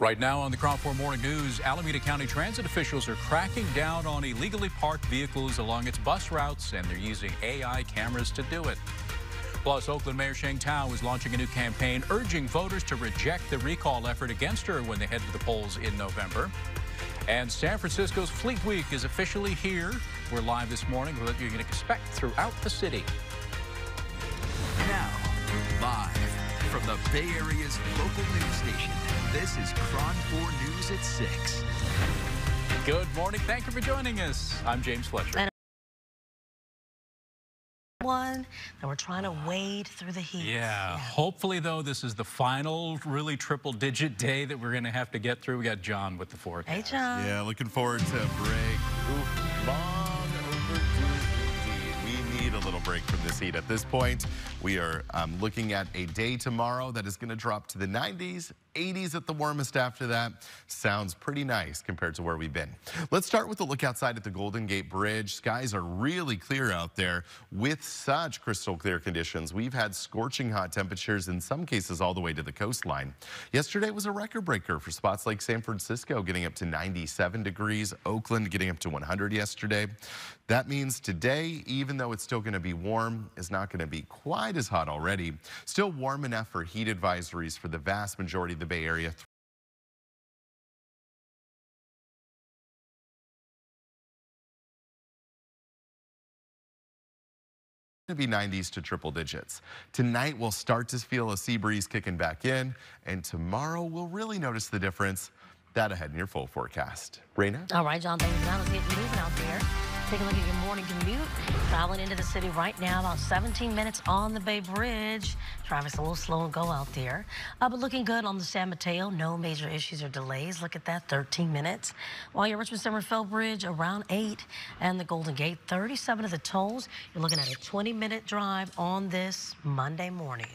Right now on the KRON 4 Morning News, Alameda County transit officials are cracking down on illegally parked vehicles along its bus routes, and they're using AI cameras to do it. Plus, Oakland Mayor Sheng Thao is launching a new campaign urging voters to reject the recall effort against her when they head to the polls in November. And San Francisco's Fleet Week is officially here. We're live this morning with what you can expect throughout the city. Now, live the Bay Area's local news station, this is KRON 4 News at 6. Good morning. Thank you for joining us. I'm James Fletcher. And one and we're trying to wade through the heat. Yeah. yeah. Hopefully, though, this is the final really triple digit day that we're going to have to get through. We got John with the forecast. Hey, John. Yeah, looking forward to a break. Ooh, long overdue indeed. We need a little break from this heat. At this point, we are um, looking at a day tomorrow that is going to drop to the 90s 80s at the warmest after that. Sounds pretty nice compared to where we've been. Let's start with a look outside at the Golden Gate Bridge. Skies are really clear out there with such crystal clear conditions. We've had scorching hot temperatures in some cases all the way to the coastline. Yesterday was a record breaker for spots like San Francisco getting up to 97 degrees, Oakland getting up to 100 yesterday. That means today, even though it's still going to be warm, is not going to be quite as hot already. Still warm enough for heat advisories for the vast majority of the Bay Area. to be 90s to triple digits. Tonight we'll start to feel a sea breeze kicking back in, and tomorrow we'll really notice the difference. That ahead in your full forecast. Raina? All right, John. Now let's get moving out there. Take a look at your morning commute. Traveling into the city right now, about 17 minutes on the Bay Bridge. Traffic's a little slow and go out there. Uh, but looking good on the San Mateo. No major issues or delays. Look at that, 13 minutes. While your Richmond San Rafael Bridge around 8 and the Golden Gate, 37 of the tolls. You're looking at a 20-minute drive on this Monday morning.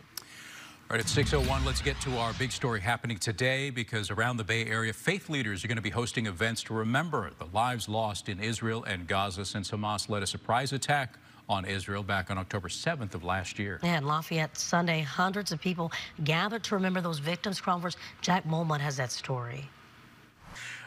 All right, at 6.01, let's get to our big story happening today because around the Bay Area, faith leaders are going to be hosting events to remember the lives lost in Israel and Gaza since Hamas led a surprise attack on Israel back on October 7th of last year. And Lafayette Sunday, hundreds of people gathered to remember those victims. KRON4's Jack Molmud has that story.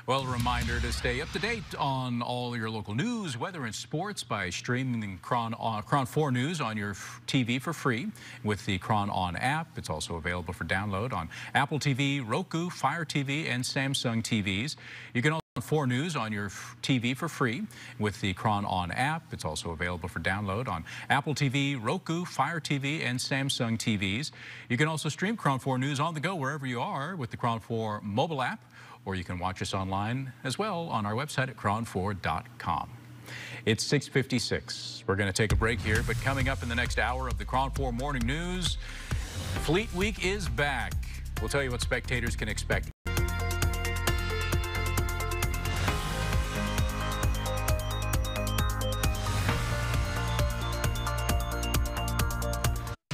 Well, a reminder to stay up to date on all your local news, weather, and sports by streaming KRON, uh, KRON 4 News on your TV for free with the KRON On app. It's also available for download on Apple TV, Roku, Fire TV, and Samsung TVs. You can also 4 News on your TV for free with the KRON On app. It's also available for download on Apple TV, Roku, Fire TV, and Samsung TVs. You can also stream KRON 4 News on the go wherever you are with the KRON 4 mobile app or you can watch us online as well on our website at kron4.com. It's 6.56. We're going to take a break here, but coming up in the next hour of the KRON 4 Morning News, Fleet Week is back. We'll tell you what spectators can expect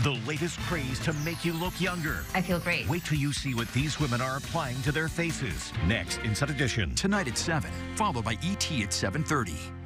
The latest craze to make you look younger. I feel great. Wait till you see what these women are applying to their faces. Next, Inside Edition. Tonight at 7, followed by ET at 7.30.